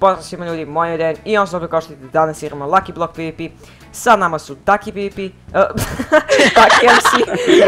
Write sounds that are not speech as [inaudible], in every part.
pozdrav svima ljudi, moj je Den i on se opet kao što vidite danas igramo Lucky Block PvP. Sa nama su Taki PvP, uh, [laughs] Taki MC,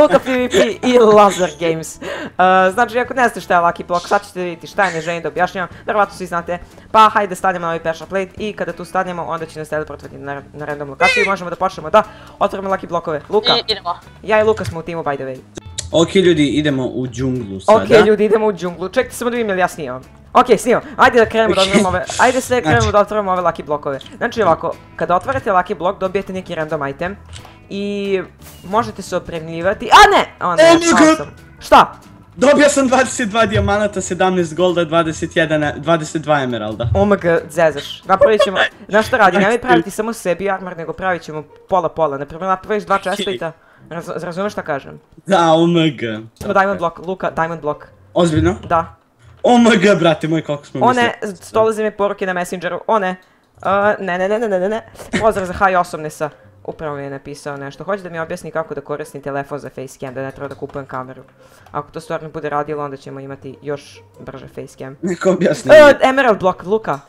Luka PvP i Lazar Games. Uh, znači, ako ne znate šta je Lucky Block, sad ćete vidjeti šta je, ne želim da objašnjavam, vjerovatno svi znate. Pa hajde stanemo na ovaj pressure plate i kada tu stanemo, onda će nas teleportovati na, na random lokaciju i možemo da počnemo da otvorimo Lucky Blockove. Luka, I, idemo. ja i Luka smo u timu by the way. Ok ljudi, idemo u džunglu sada. Ok ljudi, idemo u džunglu. Čekajte samo da vidim jel ja snimam. Ok, snimam. Ajde da krenemo da [laughs] otvorimo ove, ajde sve krenemo Znači. da otvorimo ove lucky blokove. Znači ovako, kada otvarate lucky blok dobijete neki random item i možete se opremljivati. A ne! O Oh sam. Šta? Dobio sam 22 dijamanata, 17 golda, 21, 22 emeralda. OMG, zezaš. Napravit ćemo, [laughs] znaš šta radi, nemoj praviti samo sebi armor, nego pravit ćemo pola pola. Naprimjer, napraviš dva. Raz, razumeš šta kažem? Da, omg. Evo diamond block, Luka, diamond block. Ozbiljno? Da. Omg, brate moj, koliko smo O mislili. ne, stolaze mi poruke na Messengeru, o ne. Uh, ne, ne, ne, ne, ne, ne. Pozdrav za high osobnisa. Upravo mi je napisao nešto. Hoće da mi objasni kako da koristim telefon za facecam, da ne treba da kupujem kameru. Ako to stvarno bude radilo, onda ćemo imati još brže facecam. Neko objasni. Uh, Emerald block, Luka.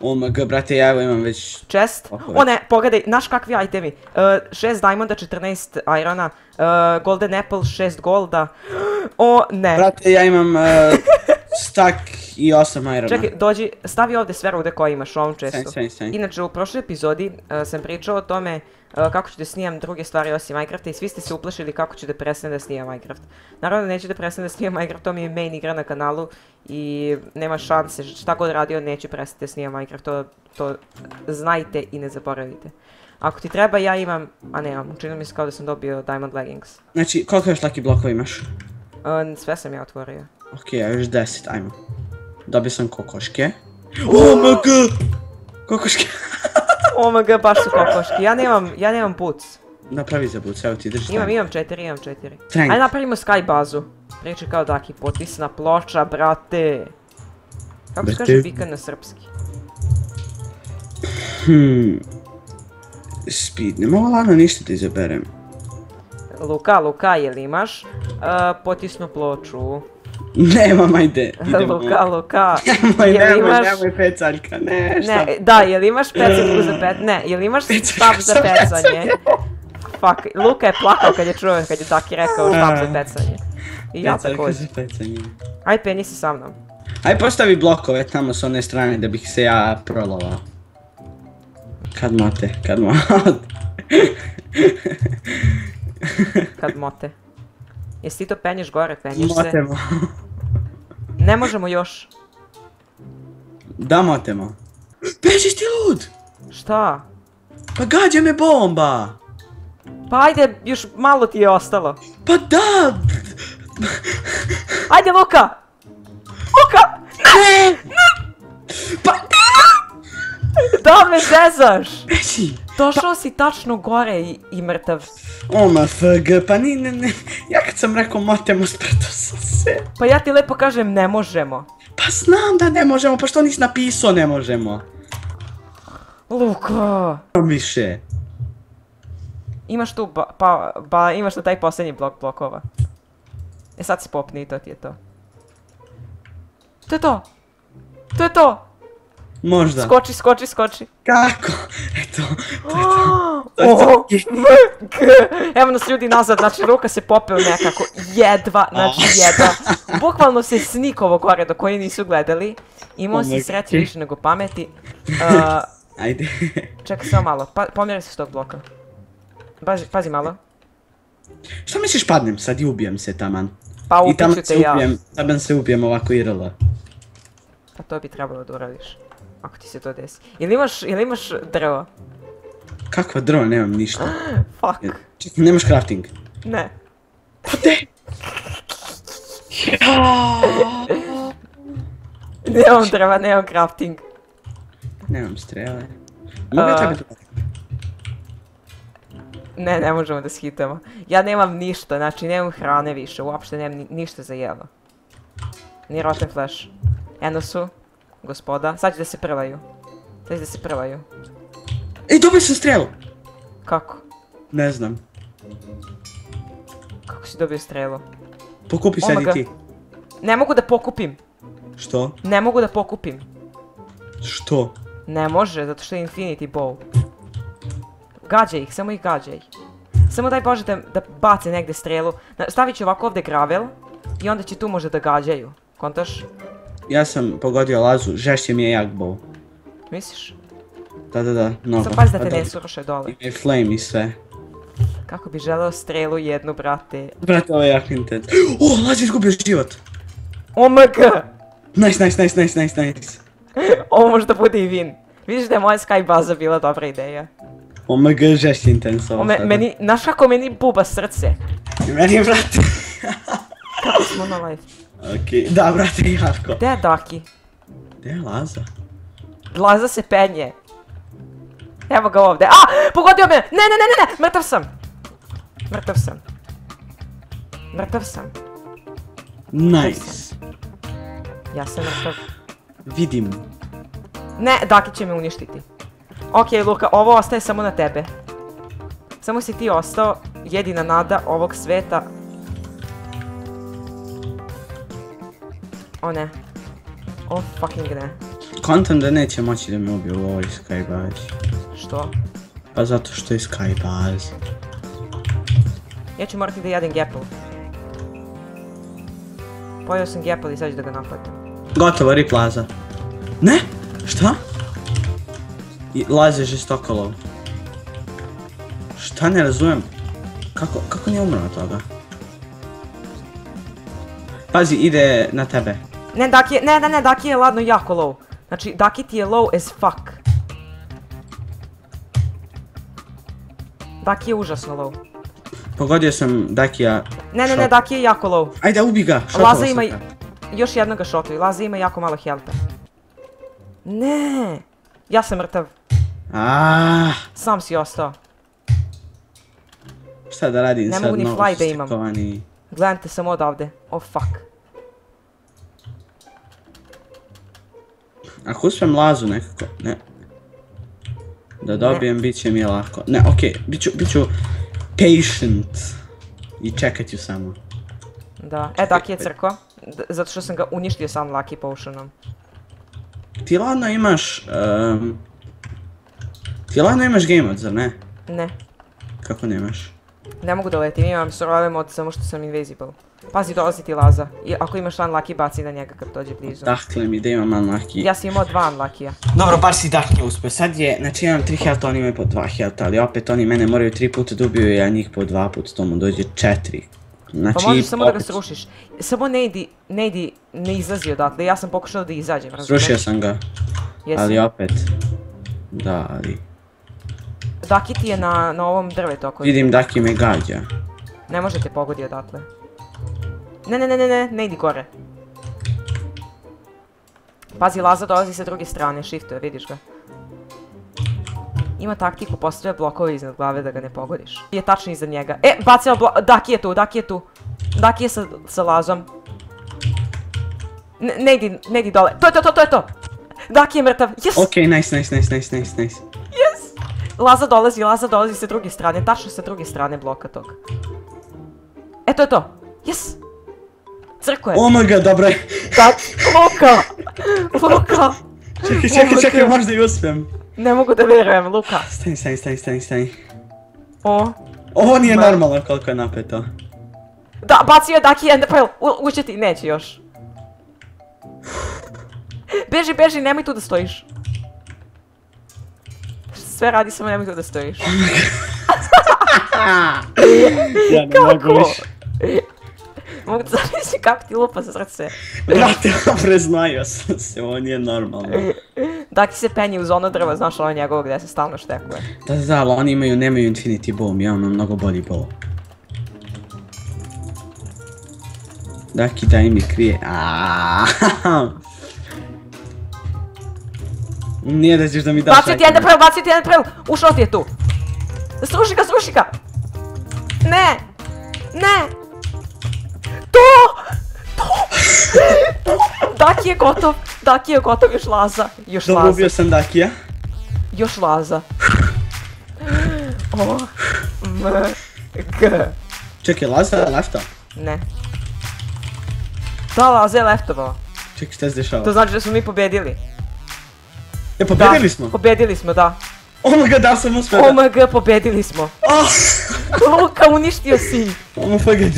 Omg, brate, ja evo imam već... Chest. Oko O ne, pogledaj, znaš kakvi itemi. Uh, 6 diamonda, 14 irona, uh, golden apple, 6 golda. [gasps] O ne. Brate, ja imam [laughs] stack i 8 irona. Čekaj, dođi, stavi ovdje sve rude koje imaš u ovom čestu. staj, staj. Inače, u prošloj epizodi uh, sam pričao o tome uh, kako ću da snimam druge stvari osim Minecrafta i svi ste se uplašili kako ću da prestane da snimam Minecraft. Naravno, neću da prestane da snimam Minecraft, to mi je main igra na kanalu i nema šanse, šta god radio neću prestati da snimam Minecraft, to, to znajte i ne zaboravite. Ako ti treba, ja imam, a nemam, čini mi se kao da sam dobio Diamond Leggings. Znači, koliko još lucky blokova imaš? Uh, sve sam ja otvorio. Ok, ja još 10, ajmo. Dobio sam kokoške. Omg! Kokoške. [laughs] Omg, baš su kokoški, ja nemam, ja nemam boots. Napravi za buc, evo ti drži Imam, imam četiri, imam četiri. Strength. Ajde napravimo sky bazu. Priče kao daki, potpisna ploča, brate. Kako se kaže bikan na srpski? Hmm. Speed, ne mogu lano ništa da izaberem. Luka, Luka, jel imaš? Uh, potisnu ploču. [laughs] Nemam, ajde, idemo. Luka, Luka, [laughs] Nemoj, jel nemoj, imaš... nemoj pecaljka, ne, šta? Ne, da, jel imaš pecatku za pet... Ne, jel imaš [laughs] štab za pecanje? Fuck, Luka je plakao kad je čuo, kad je taki rekao štab za pecanje. I ja također. Aj, penji se sa mnom. Aj postavi blokove tamo s one strane da bih se ja prolovao. Kad mote, kad mote. Kad mote. Jesi ti to penješ gore, penješ se? Motemo. Ne možemo još. Da motemo. Bežiš ti lud! Šta? Pa gađa me bomba! Pa ajde, još malo ti je ostalo. Pa da! Ajde, Luka! Luka! Ne! Pa Da me zezaš! beži! Došao si tačno gore i, i mrtav. Oma FG, pa ni ne ne. Ja kad sam rekao motemo spreto sam se. Pa ja ti lepo kažem ne možemo. Pa znam da ne možemo, pa što nisi napisao ne možemo? Luka! Više. Imaš tu ba, pa, ba, imaš tu taj posljednji blok blokova. E sad si popni i to ti je to. To je to! To je to! Možda. Skoči, skoči, skoči. Kako? Eto. O, g. [gasps] Evo nas ljudi nazad, znači ruka se popeo nekako, jedva, znači jedva. Bukvalno se snikovo gore do koji nisu gledali. Imao si sreće više nego pameti. [laughs] Uh, Ajde. čekaj samo malo, pa, se s tog bloka. Pazi, pazi malo. Što misliš padnem sad i ubijem se taman? Pa I taman upiću se te ja. ubijem, taman se ubijem ovako IRL. Pa to bi trebalo da uradiš. Ako ti se to desi. Jel imaš, jel imaš drvo? Kakva drva, nemam ništa. [gasps] Fuck. Čekaj, nemaš crafting. Ne. Nemam drva, nemam crafting. Nemam strele. Mogu ja trebati... Ne, ne možemo da shitamo. Ja nemam ništa, znači nemam hrane više, uopšte nemam ni- ništa za jelo. Ni rotten flash. Eno su, gospoda, sad će da se prvaju. Sad će da se prvaju. Ej, dobio sam strelu! Kako? Ne znam. Kako si dobio strelu? Pokupi sad i ti. Ne mogu da pokupim. Što? Ne mogu da pokupim. Što? Ne može, zato što je Infinity Bow. Gađaj ih, samo ih gađaj. Samo daj Bože da, da bace negdje strelu. Stavit ću ovako ovdje gravel i onda će tu možda da gađaju. Kontaš? Ja sam pogodio lazu, žešće mi je jak bow. Misliš? Da, da, da, mnogo. Samo pazi da Pa te ne sruše dole. Ima i flame i sve. Kako bi želeo strelu jednu, brate. Brate, ovo je jak intens. O, lazi izgubio život! OMG! Nice, nice, nice, nice, nice, nice. Ovo možda bude i win. Vidiš da je moja sky baza bila dobra ideja. OMG, žešće intens ovo me, sada. meni, znaš kako meni buba srce? Meni, brate. Kako smo na live. Okej, da, brate, jako. Gde je Daki? Gdje je laza? Laza se penje. Evo ga ovdje. A! Pogodio me! Ne, ne, ne, ne, ne! Mrtav sam! Mrtav sam. Mrtav sam. Nice. Ja sam mrtav. Vidim. Ne, Daki će me uništiti. Okej, Luka, ovo ostaje samo na tebe. Samo si ti ostao jedina nada ovog sveta. O ne. O fucking ne. Kontam da neće moći da me ubije u ovoj Skybazi. Što? Pa zato što je Skybaz. Ja ću morati da jedem Gapple. Pojeo sam Gapple i sad ću da ga napatim. Gotovo, rip laza. Ne? Šta? I laze žestoko lov. Šta ne razumijem? Kako, kako nije umro od toga? Pazi, ide na tebe. Ne, Daki je, ne, ne, ne, Daki je ladno jako low. Znači, Daki ti je low as fuck. Daki je užasno low. Pogodio sam Dakija. Ne, ne, ne. Daki je jako low. Ajde, ubi ga! Laza ima, još jednog ga šotuju, Laza ima jako malo helpa. Ne, ja sam mrtav, Aaaa, sam si ostao. šta da radim Ne sad mogu ni fly da imam. Gledam te samo odavde. Oh fuck. Ako uspijem lazu nekako, ne. Da dobijem, bit će mi lako. Ne, okej, bit ću, bit ću patient. I čekat ću samo. Da, e Daki je crko. D- zato što sam ga uništio sam Lucky Potionom. Ti ladno imaš, ehm, ti ladno imaš game mode, zar ne? Ne, Kako nemaš? ne mogu da letim, imam survival mod samo što sam invisible. Pazi, dolazi ti Laza. I ako imaš unlucky, baci na njega kad dođe blizu. Dakle mi da imam unlucky. Ja sam imao dva unluckija. Dobro, bar si nije uspio. Sad je, znači imam 3 health, oni imaju po 2 health, ali opet oni mene moraju 3 puta da ubiju, ja njih po 2 puta, to mu dođe 4. Znači, Pa možeš samo da ga srušiš. Samo ne idi, ne idi, ne izlazi odatle. Ja sam pokušao da izađem, razumiješ? Srušio sam ga, Jesi. ali opet. Da, ali... Daki ti je na, na ovom drvetu oko. Vidim Daki me gađa. Ne može te pogodi odatle. Ne, ne, ne, ne, ne, ne idi gore. Pazi, Laza dolazi sa druge strane, shiftuje, vidiš ga. Ima taktiku, postavlja blokove iznad glave da ga ne pogodiš. Je tačno iza njega. E, bacila blo... Daki je tu, Daki je tu. Daki je sa, sa Lazom. Ne, ne idi, ne idi dole. To je to, to, to je to! Daki je mrtav, yes! Okej, nice, nice, nice, nice, nice, nice. Laza dolazi, Laza dolazi sa druge strane, tačno sa druge strane bloka tog. E, to je to. Yes! Crko je. Oh my god, dobro je. Da, Luka! Luka! Čekaj, čekaj, čekaj, možda i uspijem. Ne mogu da vjerujem, Luka. Stani, stani, stani, stani, stani. O. Ovo nije Ma. normalno koliko je napeto. Da, bacio je Daki Ender Pearl. U- Uće ti, neće još. Beži, beži, nemoj tu da stojiš. Sve radi, samo nemoj tu da stojiš. [laughs] Ja ne Kako? mogu više. [laughs] Mogu da zamislim kako ti lupa srce. Brate, preznajio sam se, ovo nije normalno. Daki se penje uz ono drvo, znaš ono njegovo gdje se stalno štekuje. Da, da, da, ali oni imaju, nemaju Infinity Bow, ja imam mnogo bolji bow. Daki daj mi krije. [laughs] Nije da ćeš da mi daš Bacio ti Pearl, bacio ti Ender Pearl! Ušao ti je tu! Sruši ga, sruši ga! Ne! Ne! Daki je gotov! Daki je gotov, još laza! Još Dobro, laza! ubio sam Dakija. Još laza! O, m, g. Čekaj, Laza lefta. Ne. Da, laza je leftovao. Čekaj, šta se dešava? To znači da smo mi pobjedili. E, pobedili smo. Pobedili smo, da. Oh my god, da sam uspio da... OMG, pobedili smo. Oh, Luka, uništio si. oh my god,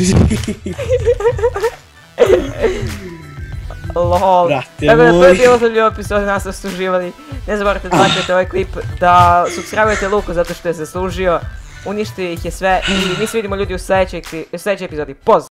Lol. Brate Tako da to je bilo za ljubav epizode, nas da ste uživali. Ne zaboravite da lajkujete ovaj klip, da subscribe Luku zato što je zaslužio. Uništio ih je sve i mi se vidimo ljudi u sljedećoj, u sljedećoj epizodi. Poz!